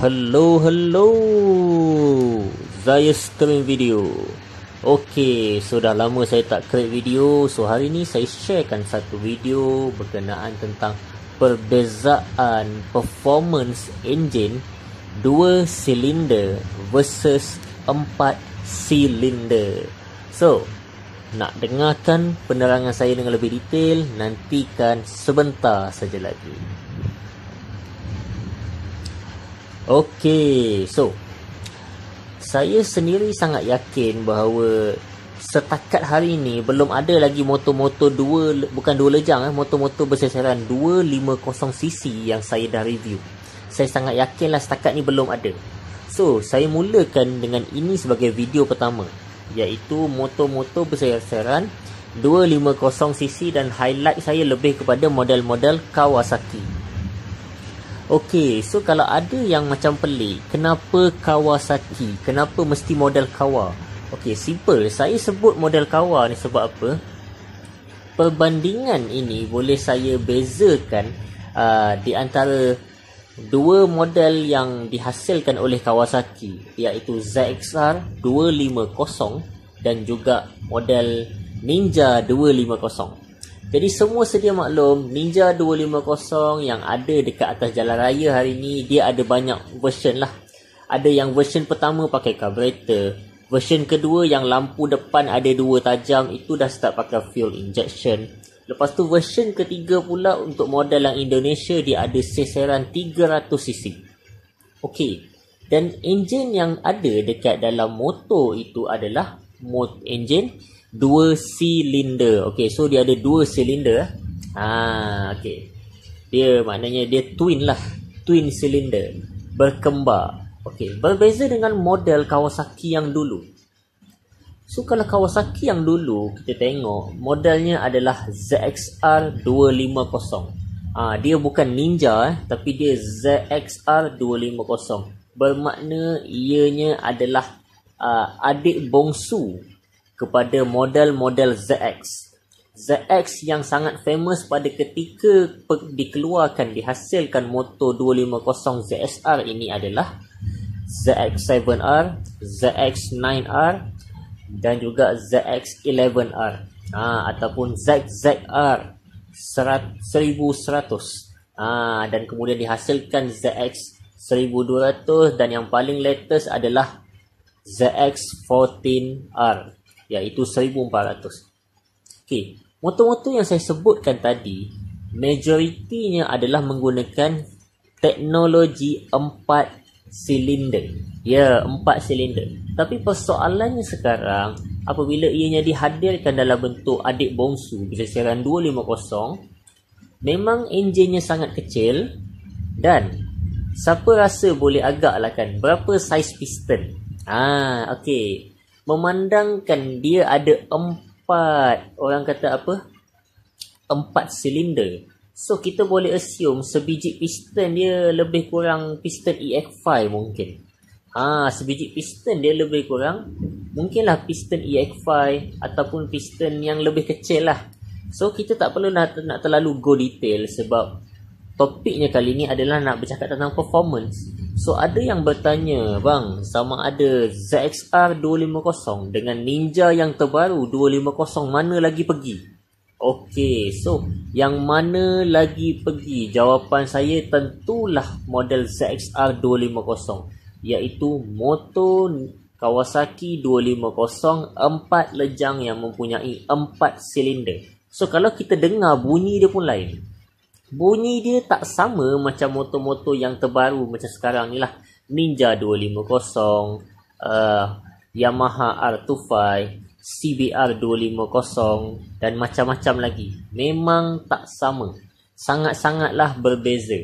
Hello, hello. Saya stream video. Okey, so dah lama saya tak create video. So hari ni saya sharekan satu video berkenaan tentang perbezaan performance engine dua silinder versus empat silinder. So, nak dengarkan penerangan saya dengan lebih detail, nantikan sebentar saja lagi. Okey, so saya sendiri sangat yakin bahawa setakat hari ini belum ada lagi motor-motor dua bukan dua lejang eh motor-motor bersesiran 250cc yang saya dah review. Saya sangat yakinlah setakat ni belum ada. So, saya mulakan dengan ini sebagai video pertama iaitu motor-motor bersesiran 250cc dan highlight saya lebih kepada model-model Kawasaki. Okey, so kalau ada yang macam pelik, kenapa Kawasaki? Kenapa mesti model Kawa? Okey, simple. Saya sebut model Kawa ni sebab apa? Perbandingan ini boleh saya bezakan uh, di antara dua model yang dihasilkan oleh Kawasaki iaitu ZXR 250 dan juga model Ninja 250. Jadi semua sedia maklum Ninja 250 yang ada dekat atas jalan raya hari ni dia ada banyak version lah. Ada yang version pertama pakai carburetor, version kedua yang lampu depan ada dua tajam itu dah start pakai fuel injection. Lepas tu version ketiga pula untuk model yang Indonesia dia ada seseran 300cc. Okey. Dan engine yang ada dekat dalam motor itu adalah motor engine dua silinder. Okey, so dia ada dua silinder. Ha, okey. Dia maknanya dia twin lah. Twin silinder. Berkembar. Okey, berbeza dengan model Kawasaki yang dulu. So kalau Kawasaki yang dulu kita tengok modelnya adalah ZXR 250. Ah ha, dia bukan Ninja eh tapi dia ZXR 250. Bermakna ianya adalah uh, adik bongsu kepada model-model ZX. ZX yang sangat famous pada ketika dikeluarkan dihasilkan motor 250 ZSR ini adalah ZX7R, ZX9R dan juga ZX11R ha, ataupun ZZR 1100 ha, dan kemudian dihasilkan ZX 1200 dan yang paling latest adalah ZX14R iaitu 1400. Okey, motor-motor yang saya sebutkan tadi majoritinya adalah menggunakan teknologi 4 silinder. Ya, 4 silinder. Tapi persoalannya sekarang apabila ianya dihadirkan dalam bentuk adik bongsu bersesiran 250 memang enjinnya sangat kecil dan siapa rasa boleh agaklah kan berapa saiz piston ah okey memandangkan dia ada empat orang kata apa? Empat silinder. So kita boleh assume sebiji piston dia lebih kurang piston EX5 mungkin. Ha sebiji piston dia lebih kurang mungkinlah piston EX5 ataupun piston yang lebih kecil lah. So kita tak perlu nak, nak terlalu go detail sebab topiknya kali ni adalah nak bercakap tentang performance So ada yang bertanya, bang, sama ada ZXR 250 dengan Ninja yang terbaru 250 mana lagi pergi? Okey, so yang mana lagi pergi? Jawapan saya tentulah model ZXR 250 iaitu motor Kawasaki 250 4 lejang yang mempunyai 4 silinder. So kalau kita dengar bunyi dia pun lain bunyi dia tak sama macam motor-motor yang terbaru macam sekarang ni lah. Ninja 250 uh, Yamaha R25 CBR 250 dan macam-macam lagi. Memang tak sama. Sangat-sangatlah berbeza.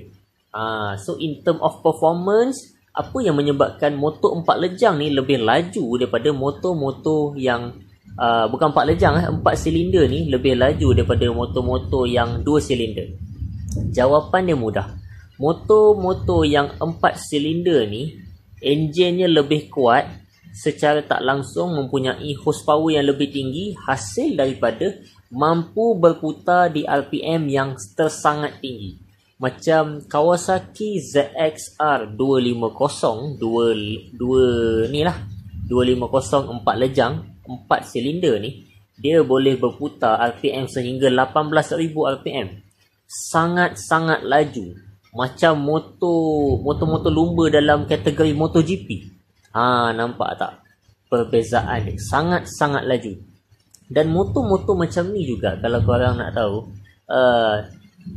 Uh, so in term of performance apa yang menyebabkan motor empat lejang ni lebih laju daripada motor-motor yang uh, bukan empat lejang eh, empat silinder ni lebih laju daripada motor-motor yang dua silinder Jawapan dia mudah. Motor-motor yang empat silinder ni, enjinnya lebih kuat secara tak langsung mempunyai horsepower yang lebih tinggi hasil daripada mampu berputar di RPM yang tersangat tinggi. macam Kawasaki ZXR 250 dua dua ni lah 250 4 lejang 4 silinder ni dia boleh berputar RPM sehingga 18,000 RPM sangat-sangat laju. Macam motor motor-motor lumba dalam kategori MotoGP. Ha nampak tak? Perbezaan dia. Sangat-sangat laju. Dan motor-motor macam ni juga kalau korang nak tahu uh,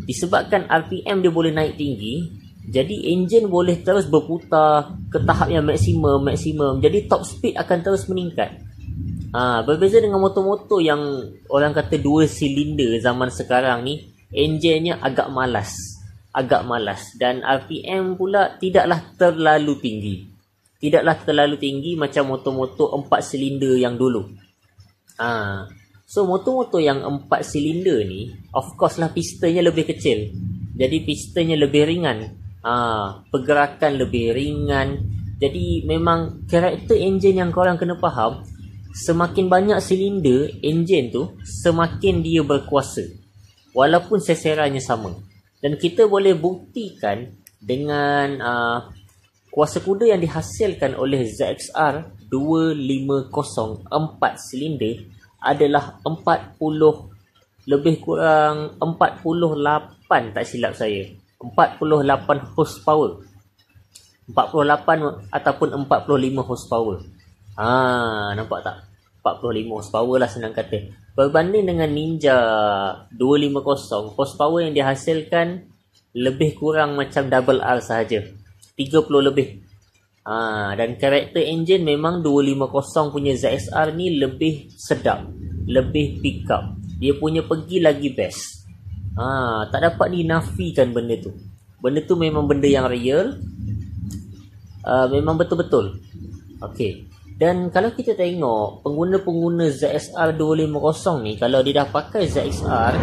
disebabkan RPM dia boleh naik tinggi jadi enjin boleh terus berputar ke tahap yang maksimum maksimum. Jadi top speed akan terus meningkat. Ha, berbeza dengan motor-motor yang orang kata dua silinder zaman sekarang ni enjinnya agak malas. Agak malas. Dan RPM pula tidaklah terlalu tinggi. Tidaklah terlalu tinggi macam motor-motor empat silinder yang dulu. Ha, So motor-motor yang empat silinder ni Of course lah pistonnya lebih kecil. Jadi pistonnya lebih ringan. Ha, Pergerakan lebih ringan. Jadi memang karakter enjin yang korang kena faham Semakin banyak silinder enjin tu Semakin dia berkuasa Walaupun seserannya sama. Dan kita boleh buktikan Dengan uh, Kuasa kuda yang dihasilkan oleh ZXR 250 4 silinder adalah 40 lebih kurang 48 tak silap saya. 48 horsepower. 48 ataupun 45 horsepower. Ha nampak tak 45 horsepower lah senang kata berbanding dengan Ninja 250 horsepower yang dihasilkan lebih kurang macam double R sahaja 30 lebih Ha, dan karakter engine memang 250 punya ZSR ni lebih sedap. Lebih pick up. Dia punya pergi lagi best. Ha, tak dapat dinafikan benda tu. Benda tu memang benda yang real. Uh, memang betul-betul. Okay. Dan kalau kita tengok pengguna-pengguna ZSR 250 ni kalau dia dah pakai ZXR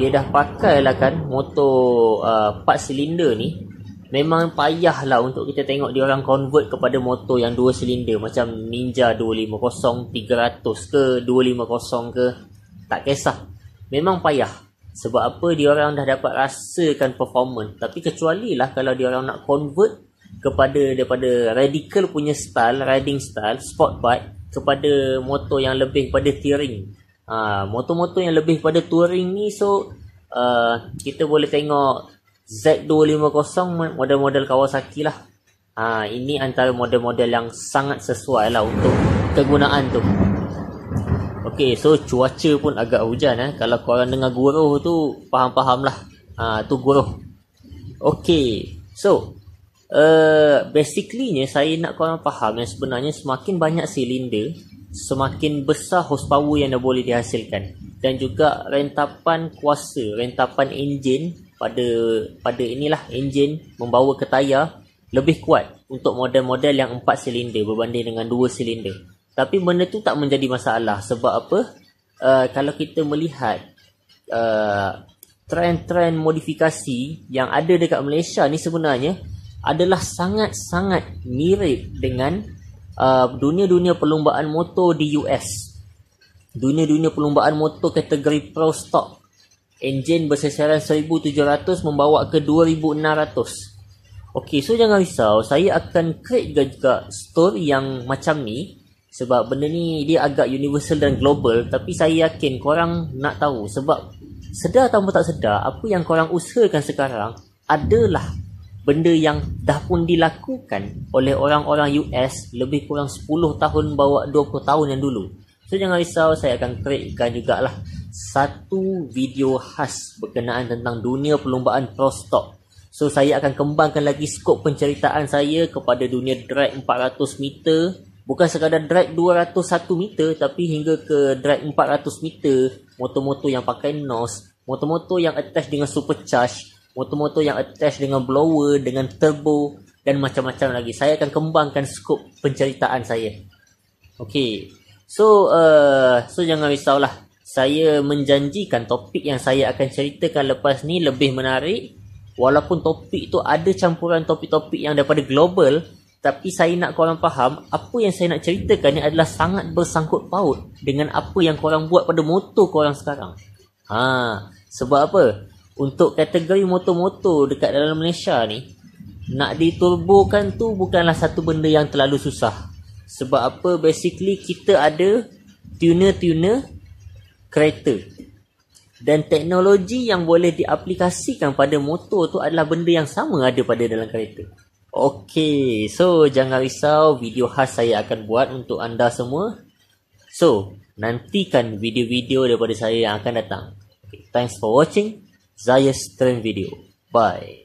dia dah pakai lah kan motor uh, 4 silinder ni memang payah lah untuk kita tengok dia orang convert kepada motor yang dua silinder. Macam Ninja 250 300 ke 250 ke tak kisah. Memang payah. Sebab apa dia orang dah dapat rasakan performance. Tapi kecuali lah kalau dia orang nak convert kepada daripada radical punya style riding style sport bike kepada motor yang lebih pada touring ha, motor-motor yang lebih pada touring ni so uh, kita boleh tengok Z250 model-model Kawasaki lah. Ha, ini antara model-model yang sangat sesuai lah untuk kegunaan tu. Okay, so cuaca pun agak hujan eh. Kalau korang dengar guruh tu, faham-faham lah. Ha, tu guruh. Okay, so uh, basically nya saya nak korang faham yang sebenarnya semakin banyak silinder, semakin besar horsepower yang dah boleh dihasilkan. Dan juga rentapan kuasa, rentapan enjin pada pada inilah enjin membawa ke tayar lebih kuat untuk model-model yang 4 silinder berbanding dengan 2 silinder. Tapi benda tu tak menjadi masalah sebab apa? Uh, kalau kita melihat uh, trend-trend modifikasi yang ada dekat Malaysia ni sebenarnya adalah sangat-sangat mirip dengan uh, dunia-dunia perlumbaan motor di US. Dunia-dunia perlumbaan motor kategori Pro Stock. Enjin bersesaran 1700 membawa ke 2600 Okey, so jangan risau saya akan create juga story yang macam ni. Sebab benda ni dia agak universal dan global tapi saya yakin korang nak tahu. Sebab sedar atau tak sedar apa yang korang usahakan sekarang adalah benda yang dah pun dilakukan oleh orang-orang US lebih kurang 10 tahun bawa 20 tahun yang dulu so jangan risau saya akan createkan jugalah satu video khas berkenaan tentang dunia perlumbaan pro stock. So saya akan kembangkan lagi skop penceritaan saya kepada dunia drag 400 meter. Bukan sekadar drag 201 meter tapi hingga ke drag 400 meter. Motor-motor yang pakai NOS. Motor-motor yang attach dengan supercharge. Motor-motor yang attach dengan blower, dengan turbo dan macam-macam lagi. Saya akan kembangkan skop penceritaan saya. Okay. So, uh, so jangan risaulah saya menjanjikan topik yang saya akan ceritakan lepas ni lebih menarik walaupun topik tu ada campuran topik-topik yang daripada global tapi saya nak korang faham apa yang saya nak ceritakan ni adalah sangat bersangkut paut dengan apa yang korang buat pada motor korang sekarang ha sebab apa untuk kategori motor-motor dekat dalam Malaysia ni nak diturbokan tu bukanlah satu benda yang terlalu susah sebab apa basically kita ada tuner-tuner kereta dan teknologi yang boleh diaplikasikan pada motor tu adalah benda yang sama ada pada dalam kereta Okay, so jangan risau video khas saya akan buat untuk anda semua. So, nantikan video-video daripada saya yang akan datang. Okay, thanks for watching. Zayas Trend Video. Bye.